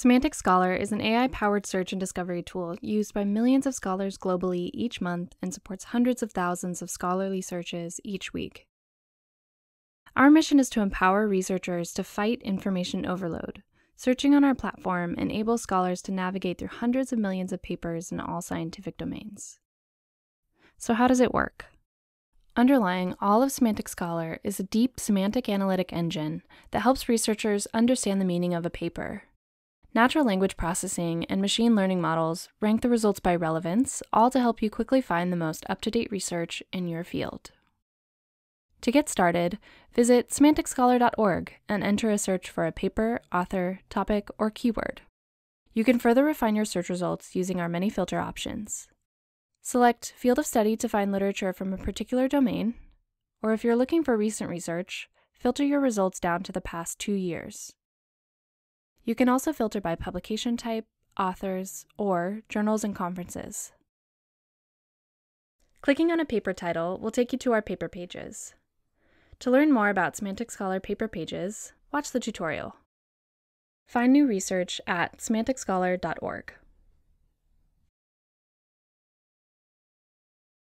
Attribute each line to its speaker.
Speaker 1: Semantic Scholar is an AI powered search and discovery tool used by millions of scholars globally each month and supports hundreds of thousands of scholarly searches each week. Our mission is to empower researchers to fight information overload. Searching on our platform enables scholars to navigate through hundreds of millions of papers in all scientific domains. So, how does it work? Underlying all of Semantic Scholar is a deep semantic analytic engine that helps researchers understand the meaning of a paper Natural language processing and machine learning models rank the results by relevance, all to help you quickly find the most up to date research in your field. To get started, visit semanticscholar.org and enter a search for a paper, author, topic, or keyword. You can further refine your search results using our many filter options. Select Field of Study to find literature from a particular domain, or if you're looking for recent research, filter your results down to the past two years. You can also filter by publication type, authors, or journals and conferences. Clicking on a paper title will take you to our paper pages. To learn more about Semantic Scholar paper pages, watch the tutorial. Find new research at semanticscholar.org.